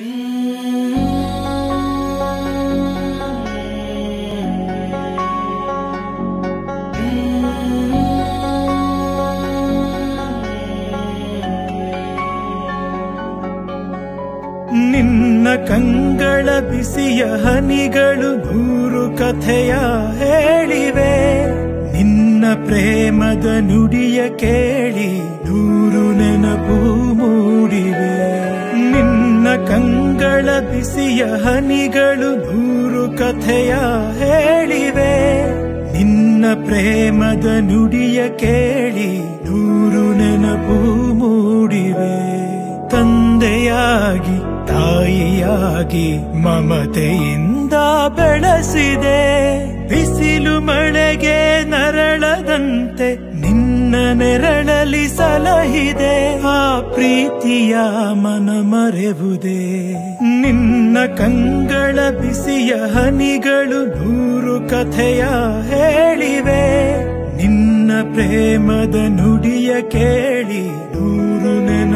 ನಿನ್ನ ಕಂಗಳ ಬಿಸಿಯ ಹನಿಗಳು ದೂರು ಕಥೆಯ ಹೇಳಿವೆ. ನಿನ್ನ ಪ್ರೇಮದ ನುಡಿಯ ಕೇಳಿ ನೂರು ಕಂಗಳ ಬಿಸಿಯ ಹನಿಗಳು ಭೂರು ಕಥೆಯ ಹೇಳಿವೆ. ನಿನ್ನ ಪ್ರೇಮದ ನುಡಿಯ ಕೇಳಿ ದೂರು ನೆನಪು ಮೂಡಿವೆ. ತಂದೆಯಾಗಿ, ತಾಯಿಯಾಗಿ ಮಮತೆಯಿಂದ ಬೆಳೆಸಿದೆ. ಬಿಸಿಲು ಮಳೆಗೆ ನರಳದಂತೆ ನಿನ್ನ ನೆರಳಲಿ ಸಲಹಿದೆ, ಆ ಪ್ರೀತಿಯ ಮನ ಮರೆವುದೇ. ನಿನ್ನ ಕಂಗಳ ಬಿಸಿಯ ಹನಿಗಳು ನೂರು ಕಥೆಯ ಹೇಳಿವೆ. ನಿನ್ನ ಪ್ರೇಮದ ನುಡಿಯ ಕೇಳಿ ನೂರು ನೆನಪು